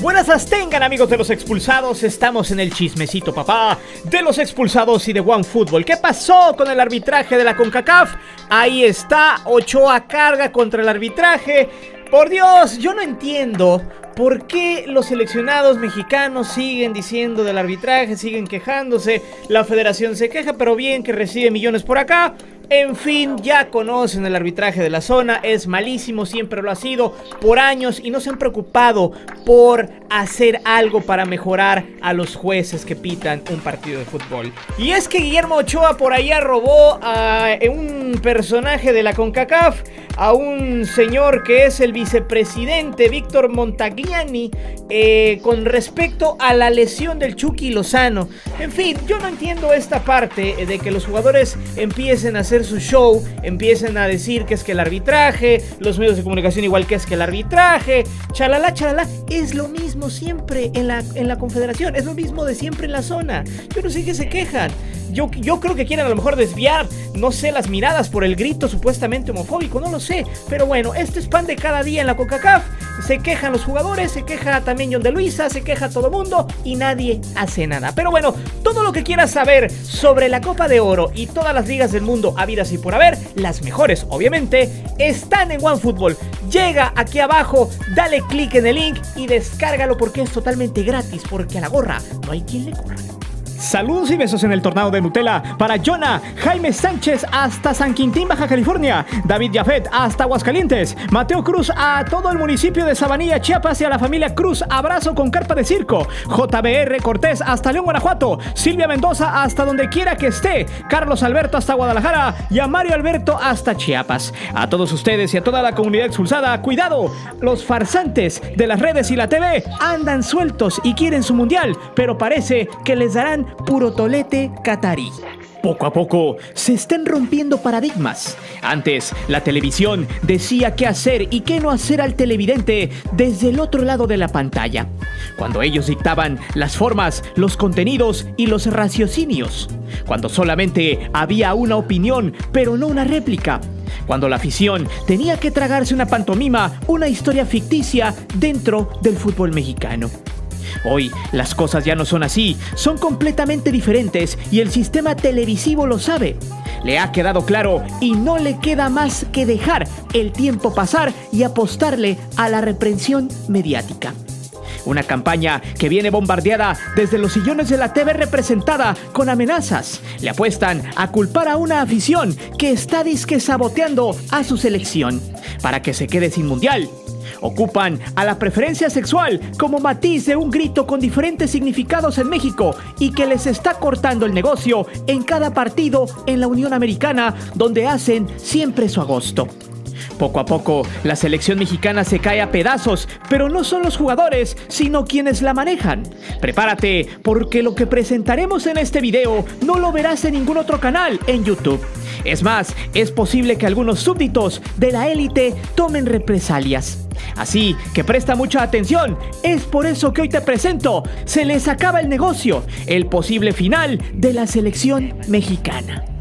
Buenas las tengan amigos de los expulsados, estamos en el chismecito papá de los expulsados y de One Football. ¿Qué pasó con el arbitraje de la CONCACAF? Ahí está, Ochoa carga contra el arbitraje. Por Dios, yo no entiendo por qué los seleccionados mexicanos siguen diciendo del arbitraje, siguen quejándose. La federación se queja, pero bien que recibe millones por acá. En fin, ya conocen el arbitraje de la zona, es malísimo, siempre lo ha sido por años y no se han preocupado por hacer algo para mejorar a los jueces que pitan un partido de fútbol. Y es que Guillermo Ochoa por allá robó a un personaje de la CONCACAF, a un señor que es el vicepresidente Víctor Montagliani, eh, con respecto a la lesión del Chucky Lozano. En fin, yo no entiendo esta parte de que los jugadores empiecen a hacer su show, empiecen a decir que es que el arbitraje, los medios de comunicación igual que es que el arbitraje, chalala, chalala, es lo mismo siempre en la, en la confederación, es lo mismo de siempre en la zona. Yo no sé qué se quejan. Yo, creo que quieren a lo mejor desviar, no sé, las miradas por el grito supuestamente homofóbico, no lo sé. Pero bueno, este es pan de cada día en la CONCACAF. Se quejan los jugadores, se queja también John de Luisa, se queja todo el mundo y nadie hace nada. Pero bueno, todo lo que quieras saber sobre la Copa de Oro y todas las ligas del mundo habidas y por haber, las mejores obviamente, están en OneFootball. Llega aquí abajo, dale clic en el link y descárgalo porque es totalmente gratis, porque a la gorra no hay quien le corra. Saludos y besos en el tornado de Nutella para Jonah, Jaime Sánchez hasta San Quintín, Baja California, David Jafet hasta Aguascalientes, Mateo Cruz a todo el municipio de Sabanilla, Chiapas y a la familia Cruz, abrazo con carpa de circo, JBR Cortés hasta León, Guanajuato, Silvia Mendoza hasta donde quiera que esté, Carlos Alberto hasta Guadalajara y a Mario Alberto hasta Chiapas. A todos ustedes y a toda la comunidad expulsada, cuidado, los farsantes de las redes y la TV andan sueltos y quieren su mundial, pero parece que les darán puro tolete catarí. Poco a poco se están rompiendo paradigmas. Antes, la televisión decía qué hacer y qué no hacer al televidente desde el otro lado de la pantalla, cuando ellos dictaban las formas, los contenidos y los raciocinios, cuando solamente había una opinión, pero no una réplica, cuando la afición tenía que tragarse una pantomima, una historia ficticia dentro del fútbol mexicano. Hoy las cosas ya no son así, son completamente diferentes y el sistema televisivo lo sabe. Le ha quedado claro y no le queda más que dejar el tiempo pasar y apostarle a la reprensión mediática. Una campaña que viene bombardeada desde los sillones de la TV representada con amenazas. Le apuestan a culpar a una afición que está disque saboteando a su selección para que se quede sin mundial Ocupan a la preferencia sexual como matiz de un grito con diferentes significados en México y que les está cortando el negocio en cada partido en la Unión Americana donde hacen siempre su agosto. Poco a poco, la selección mexicana se cae a pedazos, pero no son los jugadores, sino quienes la manejan. Prepárate, porque lo que presentaremos en este video no lo verás en ningún otro canal en YouTube. Es más, es posible que algunos súbditos de la élite tomen represalias. Así que presta mucha atención, es por eso que hoy te presento, se les acaba el negocio, el posible final de la selección mexicana.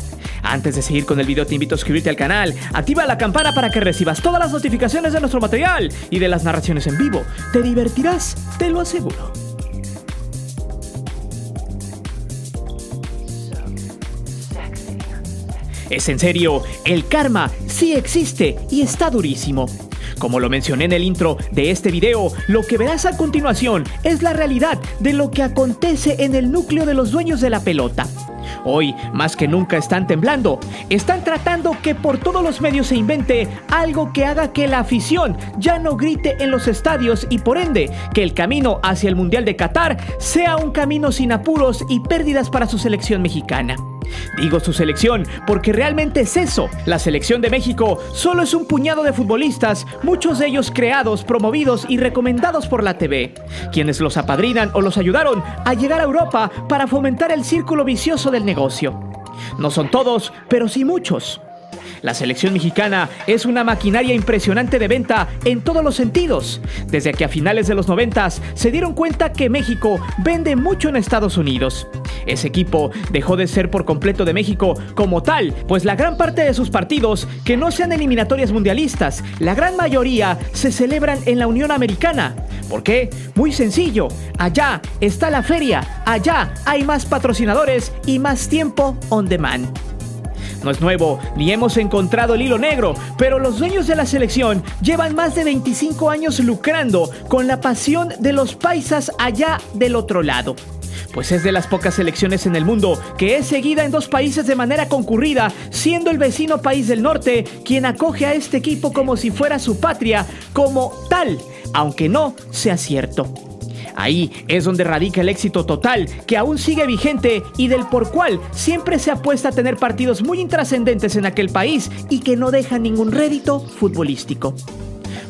Antes de seguir con el video te invito a suscribirte al canal, activa la campana para que recibas todas las notificaciones de nuestro material y de las narraciones en vivo. Te divertirás, te lo aseguro. Es en serio, el karma sí existe y está durísimo. Como lo mencioné en el intro de este video, lo que verás a continuación es la realidad de lo que acontece en el núcleo de los dueños de la pelota. Hoy, más que nunca, están temblando. Están tratando que por todos los medios se invente algo que haga que la afición ya no grite en los estadios y por ende que el camino hacia el Mundial de Qatar sea un camino sin apuros y pérdidas para su selección mexicana. Digo su selección porque realmente es eso. La selección de México solo es un puñado de futbolistas, muchos de ellos creados, promovidos y recomendados por la TV, quienes los apadrinan o los ayudaron a llegar a Europa para fomentar el círculo vicioso del negocio. No son todos, pero sí muchos. La selección mexicana es una maquinaria impresionante de venta en todos los sentidos. Desde que a finales de los 90 se dieron cuenta que México vende mucho en Estados Unidos. Ese equipo dejó de ser por completo de México como tal, pues la gran parte de sus partidos, que no sean eliminatorias mundialistas, la gran mayoría se celebran en la Unión Americana. ¿Por qué? Muy sencillo. Allá está la feria, allá hay más patrocinadores y más tiempo on demand. No es nuevo, ni hemos encontrado el hilo negro, pero los dueños de la selección llevan más de 25 años lucrando con la pasión de los paisas allá del otro lado pues es de las pocas selecciones en el mundo que es seguida en dos países de manera concurrida, siendo el vecino país del norte quien acoge a este equipo como si fuera su patria, como tal, aunque no sea cierto. Ahí es donde radica el éxito total, que aún sigue vigente y del por cual siempre se apuesta a tener partidos muy intrascendentes en aquel país y que no dejan ningún rédito futbolístico.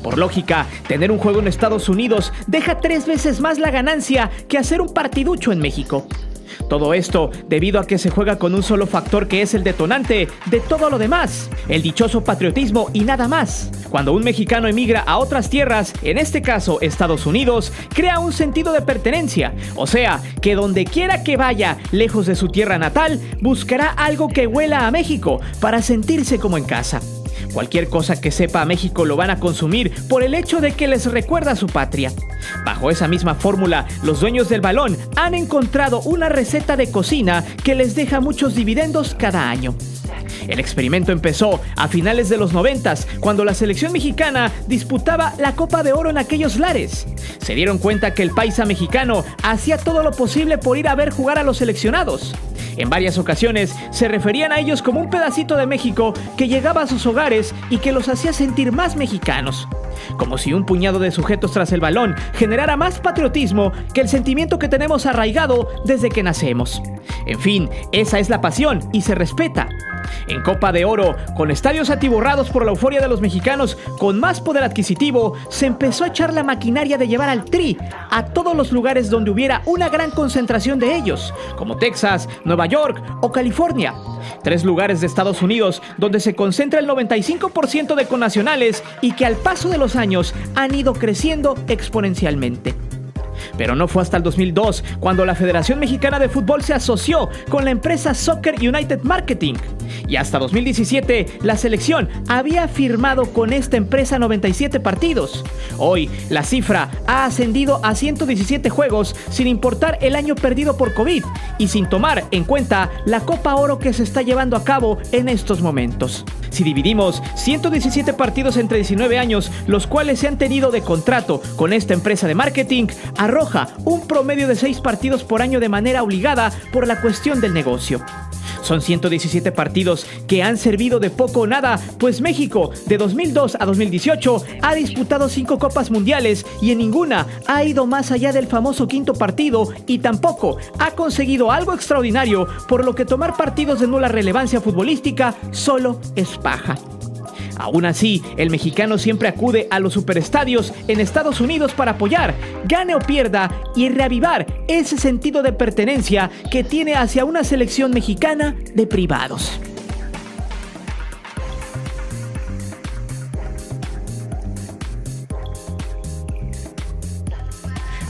Por lógica, tener un juego en Estados Unidos deja tres veces más la ganancia que hacer un partiducho en México. Todo esto debido a que se juega con un solo factor que es el detonante de todo lo demás, el dichoso patriotismo y nada más. Cuando un mexicano emigra a otras tierras, en este caso Estados Unidos, crea un sentido de pertenencia, o sea, que donde quiera que vaya, lejos de su tierra natal, buscará algo que huela a México para sentirse como en casa. Cualquier cosa que sepa a México lo van a consumir por el hecho de que les recuerda a su patria. Bajo esa misma fórmula, los dueños del balón han encontrado una receta de cocina que les deja muchos dividendos cada año. El experimento empezó a finales de los 90 cuando la selección mexicana disputaba la Copa de Oro en aquellos lares. Se dieron cuenta que el paisa mexicano hacía todo lo posible por ir a ver jugar a los seleccionados. En varias ocasiones se referían a ellos como un pedacito de México que llegaba a sus hogares y que los hacía sentir más mexicanos. Como si un puñado de sujetos tras el balón generara más patriotismo que el sentimiento que tenemos arraigado desde que nacemos. En fin, esa es la pasión y se respeta. En Copa de Oro, con estadios atiborrados por la euforia de los mexicanos con más poder adquisitivo, se empezó a echar la maquinaria de llevar al Tri a todos los lugares donde hubiera una gran concentración de ellos, como Texas, Nueva York o California. Tres lugares de Estados Unidos donde se concentra el 95% de connacionales y que al paso de los años han ido creciendo exponencialmente. Pero no fue hasta el 2002 cuando la Federación Mexicana de Fútbol se asoció con la empresa Soccer United Marketing. Y hasta 2017 la selección había firmado con esta empresa 97 partidos. Hoy la cifra ha ascendido a 117 juegos sin importar el año perdido por COVID y sin tomar en cuenta la Copa Oro que se está llevando a cabo en estos momentos. Si dividimos 117 partidos entre 19 años, los cuales se han tenido de contrato con esta empresa de marketing, arroja un promedio de 6 partidos por año de manera obligada por la cuestión del negocio. Son 117 partidos que han servido de poco o nada, pues México de 2002 a 2018 ha disputado 5 copas mundiales y en ninguna ha ido más allá del famoso quinto partido y tampoco ha conseguido algo extraordinario, por lo que tomar partidos de nula relevancia futbolística solo es paja. Aún así, el mexicano siempre acude a los superestadios en Estados Unidos para apoyar, gane o pierda, y reavivar ese sentido de pertenencia que tiene hacia una selección mexicana de privados.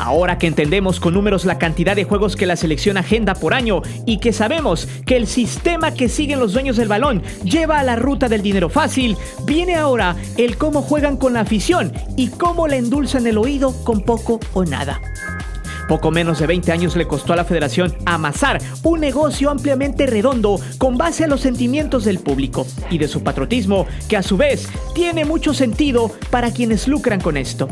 Ahora que entendemos con números la cantidad de juegos que la selección agenda por año y que sabemos que el sistema que siguen los dueños del balón lleva a la ruta del dinero fácil, viene ahora el cómo juegan con la afición y cómo le endulzan el oído con poco o nada. Poco menos de 20 años le costó a la federación amasar un negocio ampliamente redondo con base a los sentimientos del público y de su patriotismo, que a su vez tiene mucho sentido para quienes lucran con esto.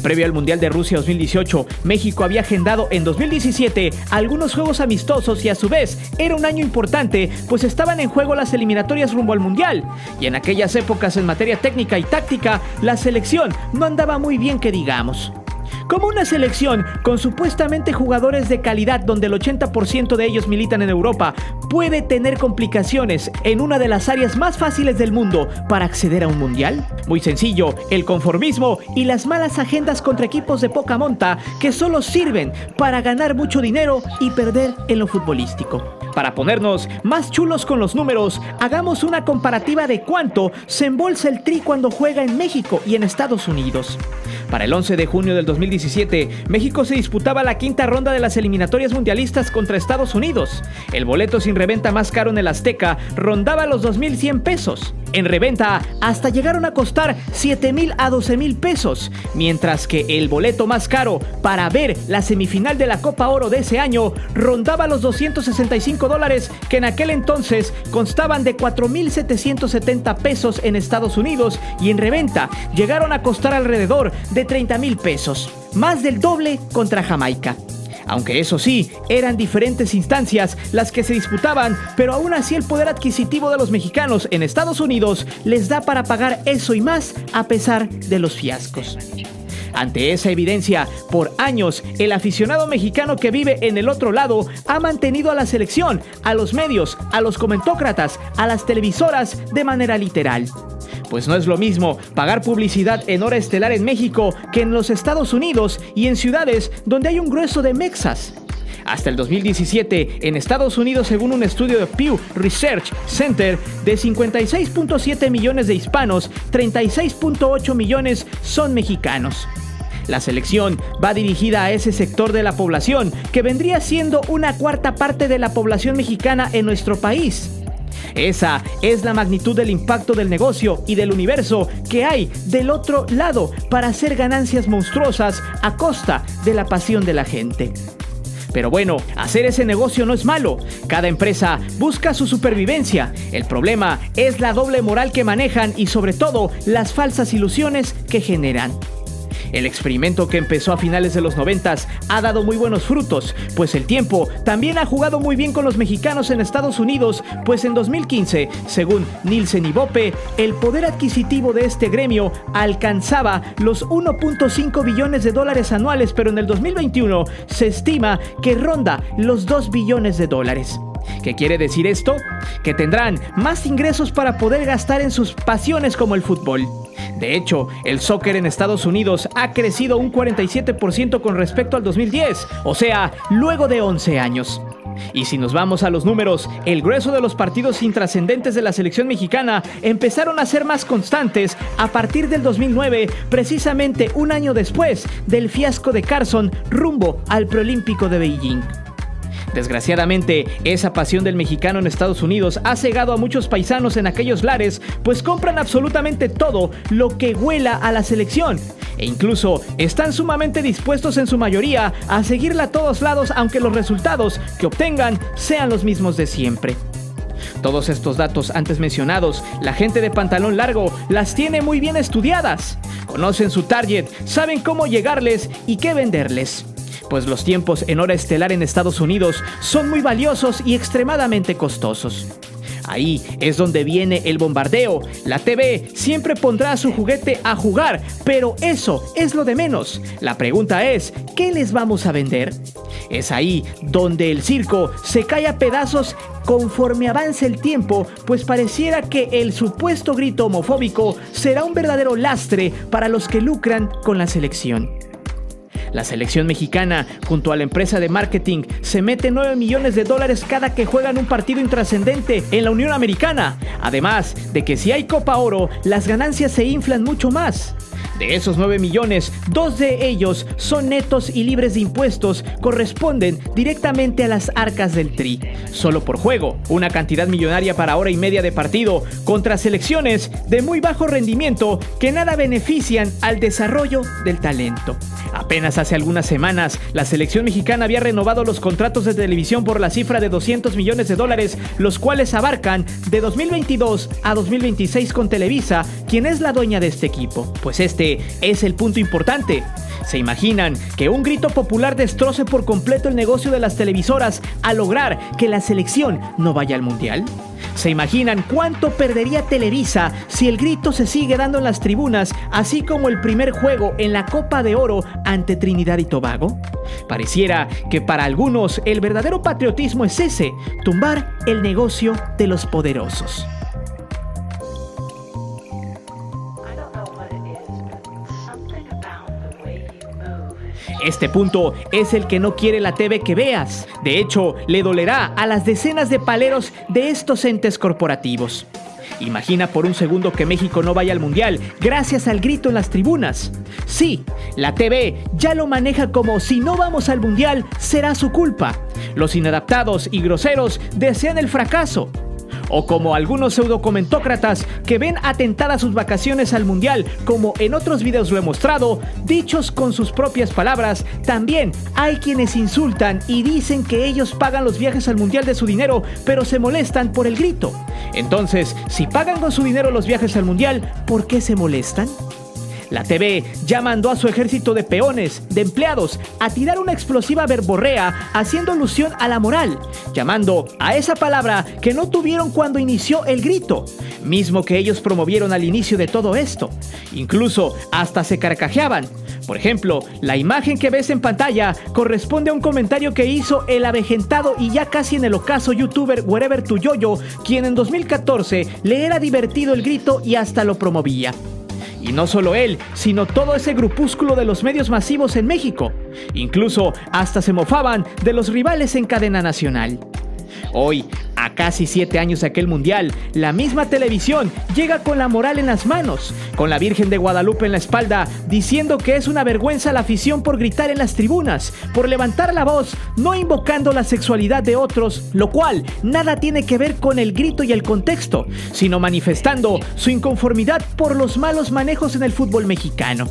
Previo al Mundial de Rusia 2018, México había agendado en 2017 algunos juegos amistosos y a su vez era un año importante, pues estaban en juego las eliminatorias rumbo al Mundial. Y en aquellas épocas en materia técnica y táctica, la selección no andaba muy bien que digamos. Como una selección con supuestamente jugadores de calidad donde el 80% de ellos militan en Europa puede tener complicaciones en una de las áreas más fáciles del mundo para acceder a un mundial? Muy sencillo, el conformismo y las malas agendas contra equipos de poca monta que solo sirven para ganar mucho dinero y perder en lo futbolístico. Para ponernos más chulos con los números, hagamos una comparativa de cuánto se embolsa el Tri cuando juega en México y en Estados Unidos. Para el 11 de junio del 2017, México se disputaba la quinta ronda de las eliminatorias mundialistas contra Estados Unidos. El boleto sin reventa más caro en el Azteca rondaba los 2.100 pesos. En reventa hasta llegaron a costar 7 mil a 12 mil pesos, mientras que el boleto más caro para ver la semifinal de la Copa Oro de ese año rondaba los 265 dólares que en aquel entonces constaban de 4.770 pesos en Estados Unidos y en reventa llegaron a costar alrededor de 30 mil pesos, más del doble contra Jamaica. Aunque eso sí, eran diferentes instancias las que se disputaban, pero aún así el poder adquisitivo de los mexicanos en Estados Unidos les da para pagar eso y más a pesar de los fiascos. Ante esa evidencia, por años, el aficionado mexicano que vive en el otro lado ha mantenido a la selección, a los medios, a los comentócratas, a las televisoras de manera literal. Pues no es lo mismo pagar publicidad en hora estelar en México que en los Estados Unidos y en ciudades donde hay un grueso de mexas. Hasta el 2017, en Estados Unidos, según un estudio de Pew Research Center, de 56.7 millones de hispanos, 36.8 millones son mexicanos. La selección va dirigida a ese sector de la población, que vendría siendo una cuarta parte de la población mexicana en nuestro país. Esa es la magnitud del impacto del negocio y del universo que hay del otro lado para hacer ganancias monstruosas a costa de la pasión de la gente. Pero bueno, hacer ese negocio no es malo. Cada empresa busca su supervivencia. El problema es la doble moral que manejan y sobre todo las falsas ilusiones que generan. El experimento que empezó a finales de los 90 ha dado muy buenos frutos, pues el tiempo también ha jugado muy bien con los mexicanos en Estados Unidos, pues en 2015, según Nielsen y Bope, el poder adquisitivo de este gremio alcanzaba los 1.5 billones de dólares anuales, pero en el 2021 se estima que ronda los 2 billones de dólares. ¿Qué quiere decir esto? Que tendrán más ingresos para poder gastar en sus pasiones como el fútbol. De hecho, el soccer en Estados Unidos ha crecido un 47% con respecto al 2010, o sea, luego de 11 años. Y si nos vamos a los números, el grueso de los partidos intrascendentes de la selección mexicana empezaron a ser más constantes a partir del 2009, precisamente un año después del fiasco de Carson rumbo al preolímpico de Beijing. Desgraciadamente, esa pasión del mexicano en Estados Unidos ha cegado a muchos paisanos en aquellos lares, pues compran absolutamente todo lo que huela a la selección. E incluso están sumamente dispuestos en su mayoría a seguirla a todos lados aunque los resultados que obtengan sean los mismos de siempre. Todos estos datos antes mencionados, la gente de pantalón largo las tiene muy bien estudiadas. Conocen su target, saben cómo llegarles y qué venderles pues los tiempos en hora estelar en Estados Unidos son muy valiosos y extremadamente costosos. Ahí es donde viene el bombardeo. La TV siempre pondrá su juguete a jugar, pero eso es lo de menos. La pregunta es, ¿qué les vamos a vender? Es ahí donde el circo se cae a pedazos conforme avance el tiempo, pues pareciera que el supuesto grito homofóbico será un verdadero lastre para los que lucran con la selección. La selección mexicana, junto a la empresa de marketing, se mete 9 millones de dólares cada que juegan un partido intrascendente en la Unión Americana. Además de que si hay Copa Oro, las ganancias se inflan mucho más. De esos 9 millones, dos de ellos son netos y libres de impuestos, corresponden directamente a las arcas del Tri. Solo por juego, una cantidad millonaria para hora y media de partido contra selecciones de muy bajo rendimiento que nada benefician al desarrollo del talento. Apenas hace algunas semanas, la selección mexicana había renovado los contratos de televisión por la cifra de 200 millones de dólares, los cuales abarcan de 2022 a 2026 con Televisa, quien es la dueña de este equipo. Pues este es el punto importante. ¿Se imaginan que un grito popular destroce por completo el negocio de las televisoras a lograr que la selección no vaya al mundial? ¿Se imaginan cuánto perdería Televisa si el grito se sigue dando en las tribunas, así como el primer juego en la Copa de Oro ante Trinidad y Tobago? Pareciera que para algunos el verdadero patriotismo es ese, tumbar el negocio de los poderosos. Este punto es el que no quiere la TV que veas. De hecho, le dolerá a las decenas de paleros de estos entes corporativos. Imagina por un segundo que México no vaya al Mundial gracias al grito en las tribunas. Sí, la TV ya lo maneja como si no vamos al Mundial será su culpa. Los inadaptados y groseros desean el fracaso o como algunos pseudocomentócratas que ven atentadas sus vacaciones al mundial, como en otros videos lo he mostrado, dichos con sus propias palabras, también hay quienes insultan y dicen que ellos pagan los viajes al mundial de su dinero, pero se molestan por el grito. Entonces, si pagan con su dinero los viajes al mundial, ¿por qué se molestan? La TV ya mandó a su ejército de peones, de empleados, a tirar una explosiva verborrea haciendo alusión a la moral, llamando a esa palabra que no tuvieron cuando inició el grito, mismo que ellos promovieron al inicio de todo esto. Incluso hasta se carcajeaban. Por ejemplo, la imagen que ves en pantalla corresponde a un comentario que hizo el avejentado y ya casi en el ocaso youtuber Wherever quien en 2014 le era divertido el grito y hasta lo promovía. Y no solo él, sino todo ese grupúsculo de los medios masivos en México. Incluso hasta se mofaban de los rivales en cadena nacional. Hoy, casi siete años de aquel mundial, la misma televisión llega con la moral en las manos, con la Virgen de Guadalupe en la espalda, diciendo que es una vergüenza la afición por gritar en las tribunas, por levantar la voz, no invocando la sexualidad de otros, lo cual nada tiene que ver con el grito y el contexto, sino manifestando su inconformidad por los malos manejos en el fútbol mexicano.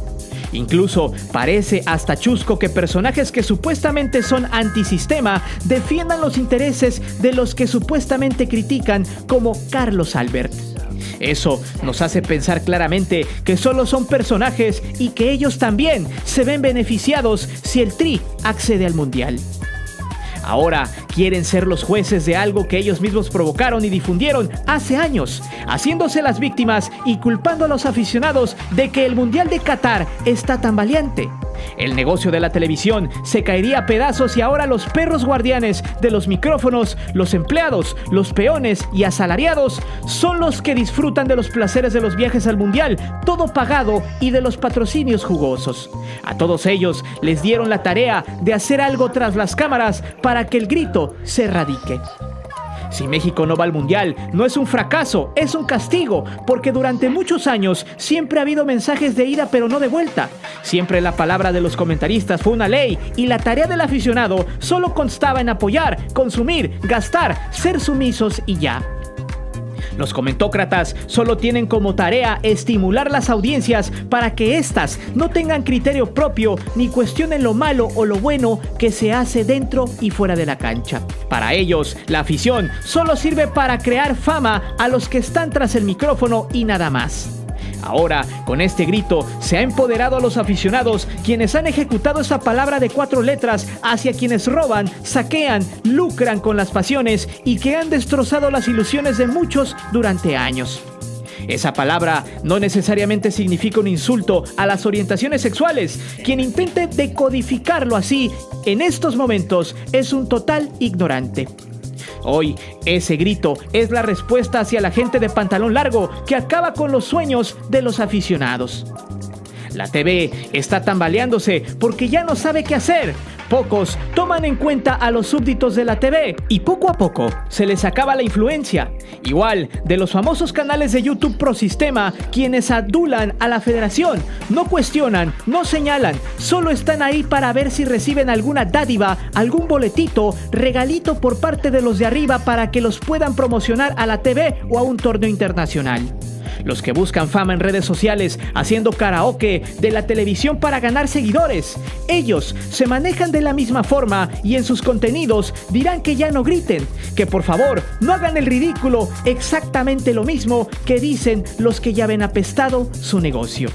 Incluso parece hasta chusco que personajes que supuestamente son antisistema defiendan los intereses de los que supuestamente critican como Carlos Albert. Eso nos hace pensar claramente que solo son personajes y que ellos también se ven beneficiados si el Tri accede al Mundial. Ahora quieren ser los jueces de algo que ellos mismos provocaron y difundieron hace años, haciéndose las víctimas y culpando a los aficionados de que el Mundial de Qatar está tan valiente. El negocio de la televisión se caería a pedazos y ahora los perros guardianes de los micrófonos, los empleados, los peones y asalariados son los que disfrutan de los placeres de los viajes al mundial, todo pagado y de los patrocinios jugosos. A todos ellos les dieron la tarea de hacer algo tras las cámaras para que el grito se erradique. Si México no va al Mundial, no es un fracaso, es un castigo, porque durante muchos años siempre ha habido mensajes de ida pero no de vuelta. Siempre la palabra de los comentaristas fue una ley y la tarea del aficionado solo constaba en apoyar, consumir, gastar, ser sumisos y ya. Los comentócratas solo tienen como tarea estimular las audiencias para que éstas no tengan criterio propio ni cuestionen lo malo o lo bueno que se hace dentro y fuera de la cancha. Para ellos, la afición solo sirve para crear fama a los que están tras el micrófono y nada más. Ahora, con este grito, se ha empoderado a los aficionados quienes han ejecutado esa palabra de cuatro letras hacia quienes roban, saquean, lucran con las pasiones y que han destrozado las ilusiones de muchos durante años. Esa palabra no necesariamente significa un insulto a las orientaciones sexuales. Quien intente decodificarlo así en estos momentos es un total ignorante. Hoy, ese grito es la respuesta hacia la gente de pantalón largo que acaba con los sueños de los aficionados. La TV está tambaleándose porque ya no sabe qué hacer. Pocos toman en cuenta a los súbditos de la TV y poco a poco se les acaba la influencia. Igual de los famosos canales de YouTube Pro Sistema, quienes adulan a la federación, no cuestionan, no señalan, solo están ahí para ver si reciben alguna dádiva, algún boletito, regalito por parte de los de arriba para que los puedan promocionar a la TV o a un torneo internacional los que buscan fama en redes sociales haciendo karaoke de la televisión para ganar seguidores. Ellos se manejan de la misma forma y en sus contenidos dirán que ya no griten, que por favor no hagan el ridículo, exactamente lo mismo que dicen los que ya ven apestado su negocio.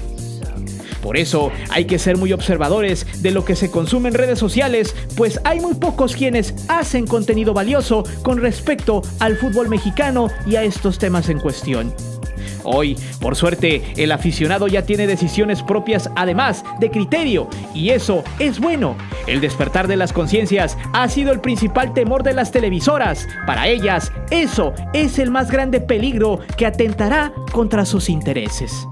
Por eso hay que ser muy observadores de lo que se consume en redes sociales, pues hay muy pocos quienes hacen contenido valioso con respecto al fútbol mexicano y a estos temas en cuestión. Hoy, por suerte, el aficionado ya tiene decisiones propias además de criterio, y eso es bueno. El despertar de las conciencias ha sido el principal temor de las televisoras. Para ellas, eso es el más grande peligro que atentará contra sus intereses.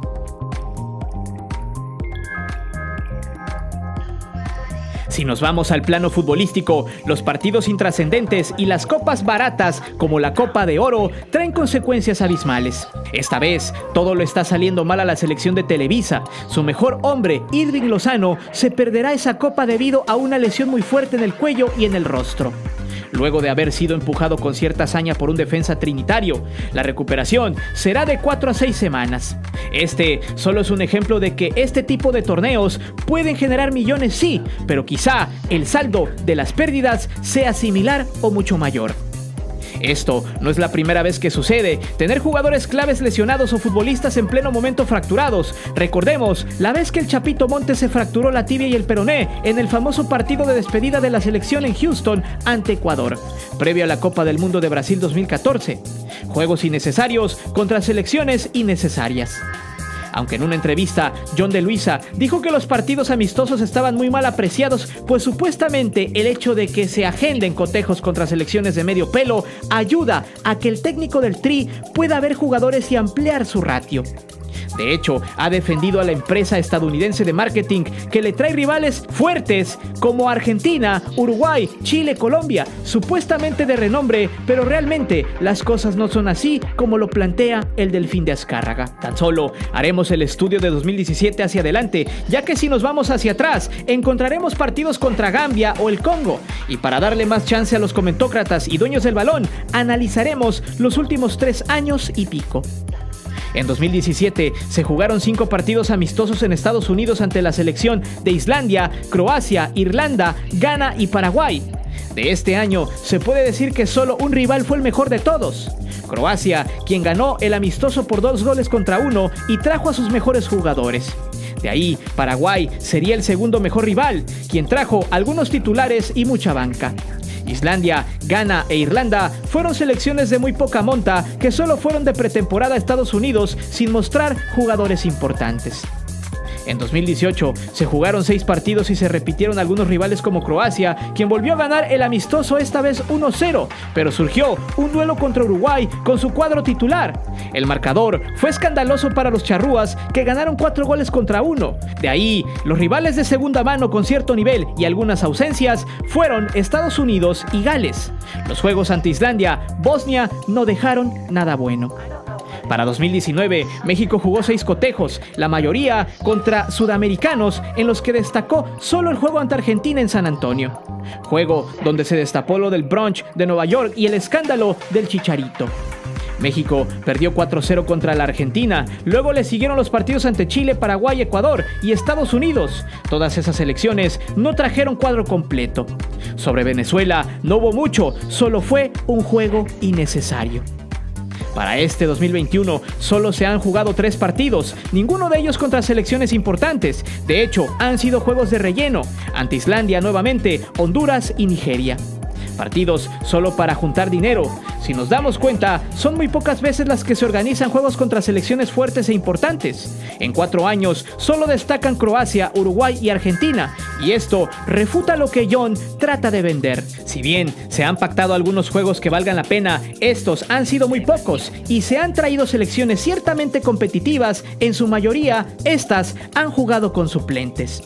Si nos vamos al plano futbolístico, los partidos intrascendentes y las copas baratas, como la Copa de Oro, traen consecuencias abismales. Esta vez, todo lo está saliendo mal a la selección de Televisa. Su mejor hombre, Irving Lozano, se perderá esa copa debido a una lesión muy fuerte en el cuello y en el rostro luego de haber sido empujado con cierta hazaña por un defensa trinitario. La recuperación será de 4 a 6 semanas. Este solo es un ejemplo de que este tipo de torneos pueden generar millones, sí, pero quizá el saldo de las pérdidas sea similar o mucho mayor. Esto no es la primera vez que sucede, tener jugadores claves lesionados o futbolistas en pleno momento fracturados. Recordemos la vez que el Chapito Montes se fracturó la tibia y el peroné en el famoso partido de despedida de la selección en Houston ante Ecuador, previo a la Copa del Mundo de Brasil 2014. Juegos innecesarios contra selecciones innecesarias aunque en una entrevista John de Luisa dijo que los partidos amistosos estaban muy mal apreciados, pues supuestamente el hecho de que se agenden cotejos contra selecciones de medio pelo ayuda a que el técnico del Tri pueda ver jugadores y ampliar su ratio. De hecho, ha defendido a la empresa estadounidense de marketing que le trae rivales fuertes como Argentina, Uruguay, Chile, Colombia, supuestamente de renombre, pero realmente las cosas no son así como lo plantea el Delfín de Azcárraga. Tan solo haremos el estudio de 2017 hacia adelante, ya que si nos vamos hacia atrás, encontraremos partidos contra Gambia o el Congo. Y para darle más chance a los comentócratas y dueños del balón, analizaremos los últimos tres años y pico. En 2017 se jugaron cinco partidos amistosos en Estados Unidos ante la selección de Islandia, Croacia, Irlanda, Ghana y Paraguay. De este año se puede decir que solo un rival fue el mejor de todos. Croacia, quien ganó el amistoso por dos goles contra uno y trajo a sus mejores jugadores. De ahí, Paraguay sería el segundo mejor rival, quien trajo algunos titulares y mucha banca. Islandia, Ghana e Irlanda fueron selecciones de muy poca monta que solo fueron de pretemporada a Estados Unidos sin mostrar jugadores importantes. En 2018 se jugaron seis partidos y se repitieron algunos rivales como Croacia, quien volvió a ganar el amistoso esta vez 1-0, pero surgió un duelo contra Uruguay con su cuadro titular. El marcador fue escandaloso para los charrúas que ganaron cuatro goles contra uno. De ahí, los rivales de segunda mano con cierto nivel y algunas ausencias fueron Estados Unidos y Gales. Los juegos ante Islandia, Bosnia no dejaron nada bueno. Para 2019, México jugó seis cotejos, la mayoría contra sudamericanos, en los que destacó solo el juego ante Argentina en San Antonio. Juego donde se destapó lo del brunch de Nueva York y el escándalo del chicharito. México perdió 4-0 contra la Argentina, luego le siguieron los partidos ante Chile, Paraguay, Ecuador y Estados Unidos. Todas esas elecciones no trajeron cuadro completo. Sobre Venezuela no hubo mucho, solo fue un juego innecesario. Para este 2021 solo se han jugado tres partidos, ninguno de ellos contra selecciones importantes. De hecho, han sido juegos de relleno, ante Islandia nuevamente, Honduras y Nigeria. Partidos solo para juntar dinero. Si nos damos cuenta, son muy pocas veces las que se organizan juegos contra selecciones fuertes e importantes. En cuatro años solo destacan Croacia, Uruguay y Argentina, y esto refuta lo que John trata de vender. Si bien se han pactado algunos juegos que valgan la pena, estos han sido muy pocos y se han traído selecciones ciertamente competitivas, en su mayoría estas han jugado con suplentes.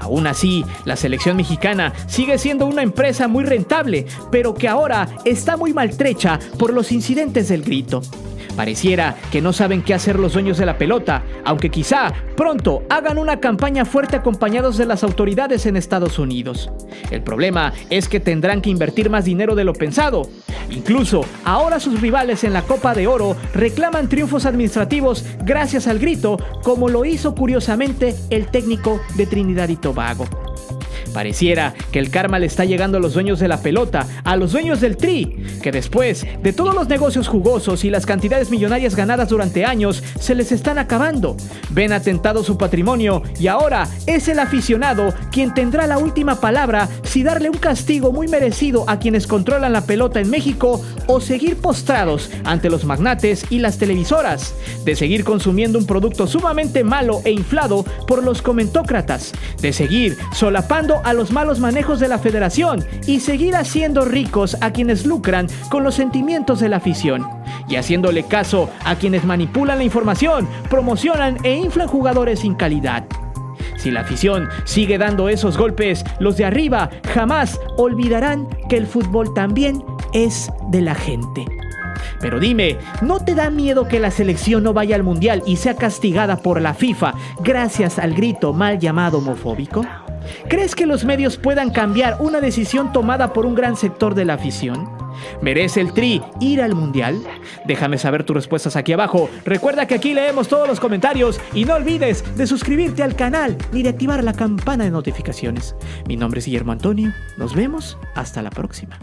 Aún así, la selección mexicana sigue siendo una empresa muy rentable, pero que ahora está muy maltrecha por los incidentes del grito. Pareciera que no saben qué hacer los dueños de la pelota, aunque quizá pronto hagan una campaña fuerte acompañados de las autoridades en Estados Unidos. El problema es que tendrán que invertir más dinero de lo pensado. Incluso ahora sus rivales en la Copa de Oro reclaman triunfos administrativos gracias al grito, como lo hizo curiosamente el técnico de Trinidad y Tobago. Pareciera que el karma le está llegando a los dueños de la pelota, a los dueños del tri, que después de todos los negocios jugosos y las cantidades millonarias ganadas durante años, se les están acabando. Ven atentado su patrimonio y ahora es el aficionado quien tendrá la última palabra si darle un castigo muy merecido a quienes controlan la pelota en México o seguir postrados ante los magnates y las televisoras, de seguir consumiendo un producto sumamente malo e inflado por los comentócratas, de seguir solapando a los malos manejos de la federación y seguir haciendo ricos a quienes lucran con los sentimientos de la afición y haciéndole caso a quienes manipulan la información, promocionan e inflan jugadores sin calidad. Si la afición sigue dando esos golpes, los de arriba jamás olvidarán que el fútbol también es de la gente. Pero dime, ¿no te da miedo que la selección no vaya al Mundial y sea castigada por la FIFA gracias al grito mal llamado homofóbico? ¿Crees que los medios puedan cambiar una decisión tomada por un gran sector de la afición? ¿Merece el Tri ir al Mundial? Déjame saber tus respuestas aquí abajo. Recuerda que aquí leemos todos los comentarios y no olvides de suscribirte al canal ni de activar la campana de notificaciones. Mi nombre es Guillermo Antonio. Nos vemos. Hasta la próxima.